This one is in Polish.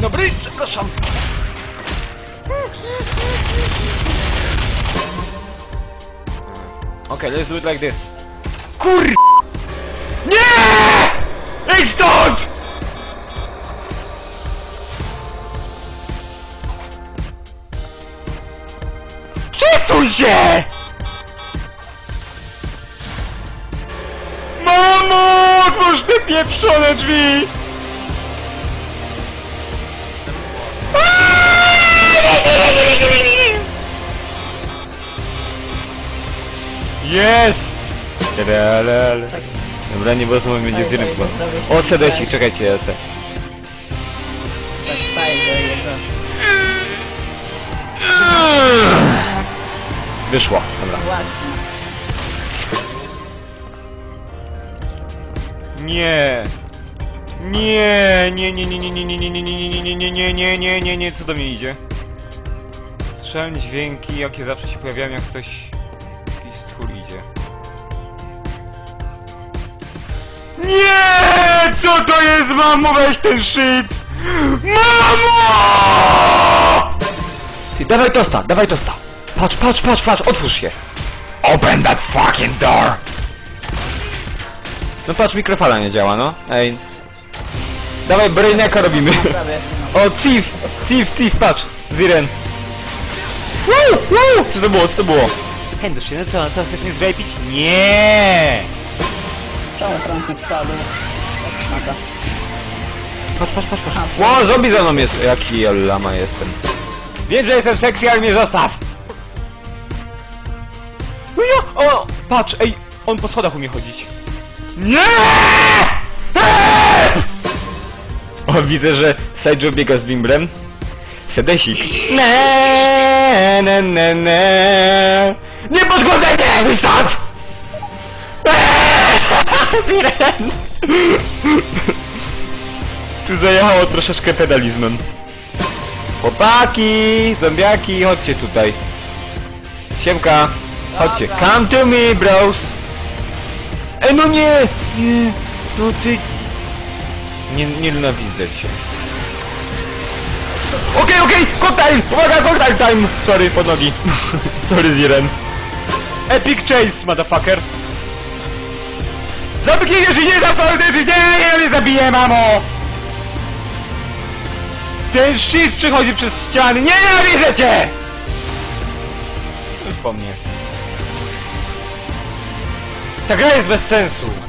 przepraszam. Okay, let's do it like this. Kur... Nie! Idź stąd! Przesuń się! Mamo! Otwórz te pieprzone drzwi! Jest! Tadalala. Dobra, nie bo znowu będzie z prawie się O, sedesik, czekajcie, ja se. Tak, staje do jego. Wyszło, dobra. Łatwiej. Nie! Nie, nie, nie, nie, nie, nie, nie, nie, nie, nie, nie, nie, nie, nie, nie, nie, nie, nie, co do mnie idzie? Słyszałem dźwięki, jakie zawsze się pojawiają, jak ktoś... Nie! Co to jest, mamo? Weź ten shit! Mamo! Ty, dawaj tosta, dawaj tosta. Patrz, patrz, patrz, patrz, otwórz się. Open that fucking door! No patrz, mikrofala nie działa, no. Ej. Dawaj, braineka robimy. O, Cif! Cif, Cif, patrz! Ziren! Woo, woo! Co to było, co to było? Henderson, no co, co, chcesz mnie zrepić? Nie! Czemu Francuz spadł? Szmata. Patrz, patrz, patrz, patrz. Ło, zombie za mną jest. Jaki lama jestem. Wiem, że jestem sexy, ale mnie zostaw! No ja, o, patrz, ej, on po schodach umie chodzić. Nie! Eee! O, widzę, że Sideshow biega z bimbrem. Sedesik. Ne, ne, ne, ne. Nie podchodzę, nie, wysad! Tu zajechało troszeczkę pedalizmem. Chłopaki, zombiaki, chodźcie tutaj. Siemka, chodźcie. Dobra. Come to me, bros. Ej, no nie! Nie, no ty... Nie, nie nienawidzę cię. Okej, okej, cocktail! Uwaga, cocktail time! Sorry, pod nogi. Sorry, Ziren. Epic chase, motherfucker. Zamknij nie czy nie, ja mnie zabiję, mamo! Ten shit przechodzi przez ściany, nie nienawidzę cię! Już po mnie. Ta gra jest bez sensu.